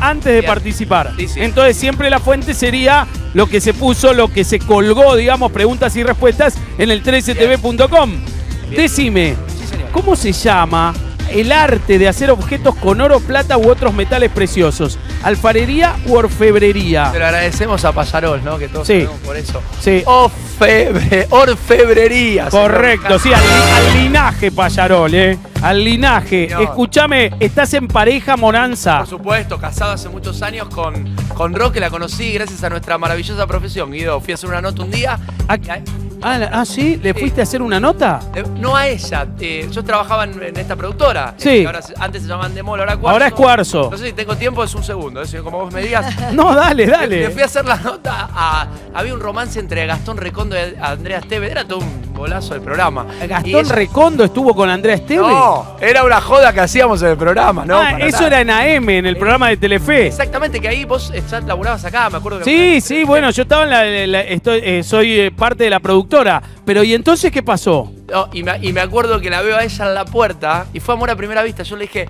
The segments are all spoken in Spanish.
antes de Bien. participar. Sí, sí. Entonces siempre la fuente sería lo que se puso, lo que se colgó, digamos, preguntas y respuestas en el 13tv.com. Decime, Sí. ¿cómo se llama el arte de hacer objetos con oro, plata u otros metales preciosos? ¿Alfarería u orfebrería? Te lo agradecemos a Payarol, ¿no? Que todos Sí. sabemos por eso. Sí. Orfebre, orfebrería. Correcto, sí, al, li- al linaje, Payarol, ¿eh? Al linaje. Escúchame, ¿estás en pareja, Moranza? Por supuesto, casado hace muchos años con, con Roque, la conocí gracias a nuestra maravillosa profesión. Guido, fui a hacer una nota un día. Ah, y a- Ah, la- ah, ¿sí? ¿Le Sí. fuiste a hacer una nota? eh, no a ella, eh, yo trabajaba en, en esta productora. Sí. eh, que ahora se- antes se llamaban Demol, ahora Cuarzo. Ahora es Cuarzo. No sé si tengo tiempo, es un segundo, es como vos me digas. No, dale, Le dale. fui a hacer la nota a. Había un romance entre Gastón Recondo y Andrea Esteve. Era todo un bolazo del programa. Gastón Recondo estuvo con Andrea Esteve. No, era una joda que hacíamos en el programa, ¿no? ah, eso nada. era en AM, en el programa de Telefe. Exactamente, que ahí vos ya laburabas acá, me acuerdo que. Sí, sí, bueno, yo estaba en la, la- estoy, eh, soy eh, parte de la productora. Pero ¿y entonces qué pasó? No, y, me, y me acuerdo que la veo a ella en la puerta y fue amor a primera vista. Yo le dije,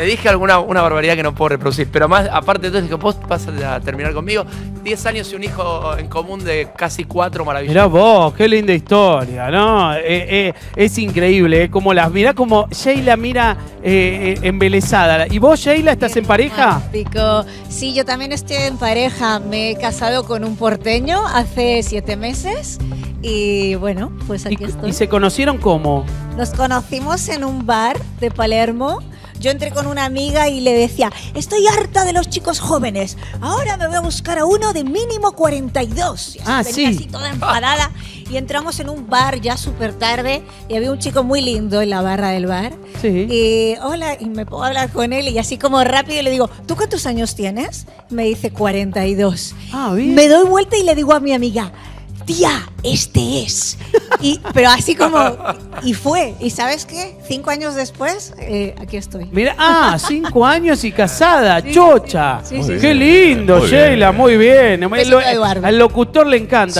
le dije alguna una barbaridad que no puedo reproducir, pero más aparte de todo, dije, vos vas a terminar conmigo. 10 años y un hijo en común de casi cuatro maravillosos. Mirá vos, qué linda historia, ¿no? Eh, eh, es increíble, ¿eh? Como las, mirá como Sheila mira eh, eh, embelesada. ¿Y vos, Sheila, estás en pareja? Fantástico. Sí, yo también estoy en pareja. Me he casado con un porteño hace siete meses y bueno, pues aquí ¿Y, estoy. y se conocieron cómo? Nos conocimos en un bar de Palermo. Yo entré con una amiga y le decía, estoy harta de los chicos jóvenes. Ahora me voy a buscar a uno de mínimo 42. Y Ah, sí. así toda enfadada. Y entramos en un bar ya súper tarde y había un chico muy lindo en la barra del bar. Sí. Y hola, y me puedo hablar con él y así como rápido le digo, ¿tú cuántos años tienes? Me dice 42. Ah, bien. Me doy vuelta y le digo a mi amiga, tía, este es. Y, pero así como, y fue. ¿Y sabes qué? Cinco años después, eh, aquí estoy. Mira, ah, cinco años y casada, chocha. Sí, sí, Qué sí. lindo, Muy bien. Sheila, muy bien. Bárbaro. al locutor le encanta.